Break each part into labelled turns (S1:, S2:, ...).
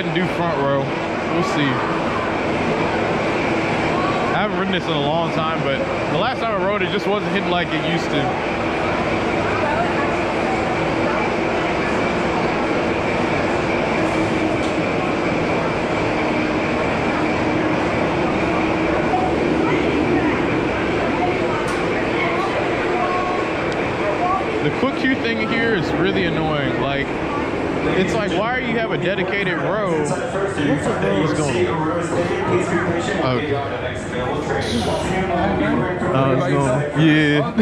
S1: ahead and do front row. We'll see. I haven't ridden this in a long time, but the last time I rode it just wasn't hitting like it used to. The quick queue thing here is really annoying. Like, it's like, why are you have a dedicated row? What's going on? Oh, oh it's going. Yeah.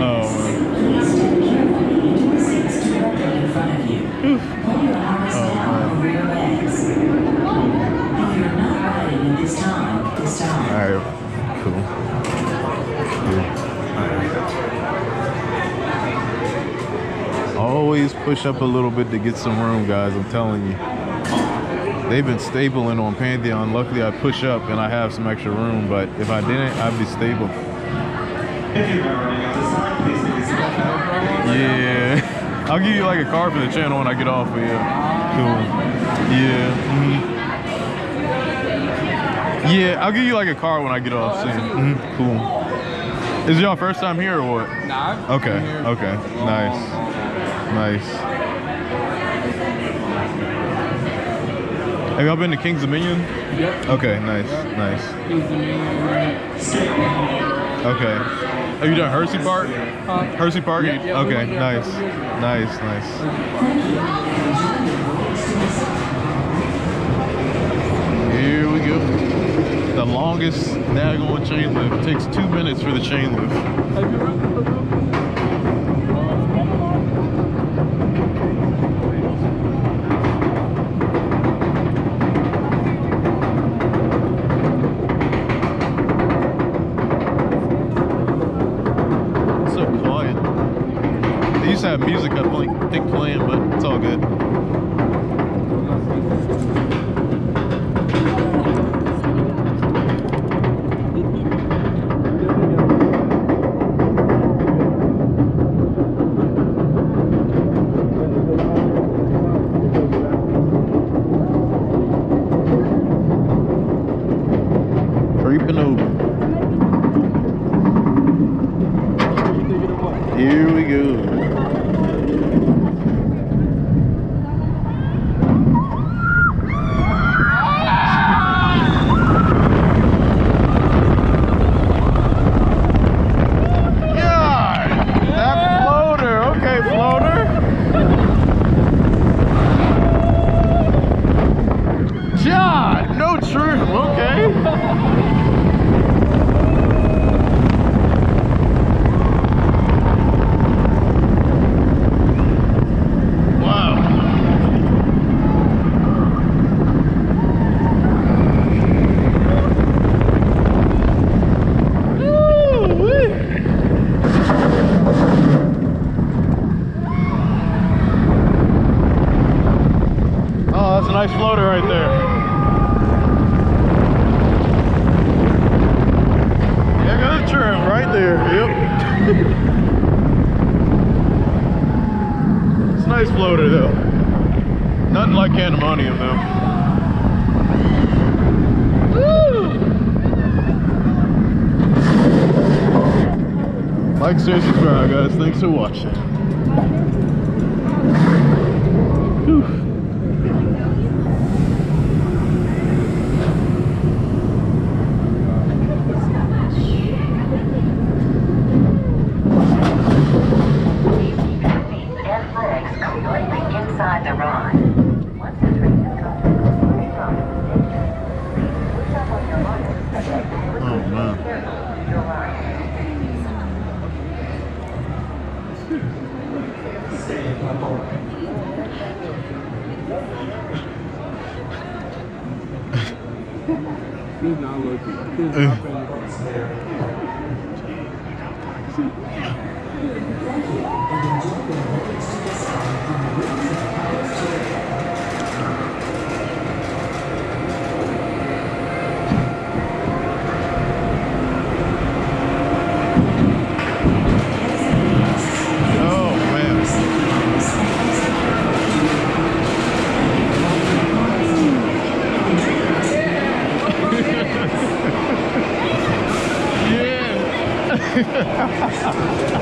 S1: oh man. All right, cool. Yeah. Always push up a little bit to get some room, guys. I'm telling you. They've been stapling on Pantheon. Luckily, I push up and I have some extra room, but if I didn't, I'd be stable. Yeah. I'll give you like a card for the channel when I get off of you. Cool. Yeah. Mm -hmm. Yeah, I'll give you like a card when I get off soon. Mm -hmm. Cool. Is it your first time here or what?
S2: Nah.
S1: Okay. Okay. Nice. Nice. Have y'all been to King's Dominion?
S2: Yep.
S1: Okay, nice,
S2: Yep.
S1: nice.
S2: King's Dominion.
S1: Okay. Have you done Hershey Park?
S2: Huh?
S1: Hershey Park?
S2: Yep, we
S1: okay,
S2: there
S1: nice.
S2: couple years ago.
S1: Nice, nice. Here we go. The longest daggone chain lift. It takes two minutes for the chain lift. Used to have music, I think, playing, but it's all good. Nice floater though. Nothing like pandemonium though. Like, share, subscribe, guys. Thanks for watching. Whew.
S3: Completely inside the rod. Once the train has come to the stop, please switch up on your lights and
S1: Oh, man.
S3: careful with your ride.
S2: He's not looking. He's not paying.
S1: Oh, yeah.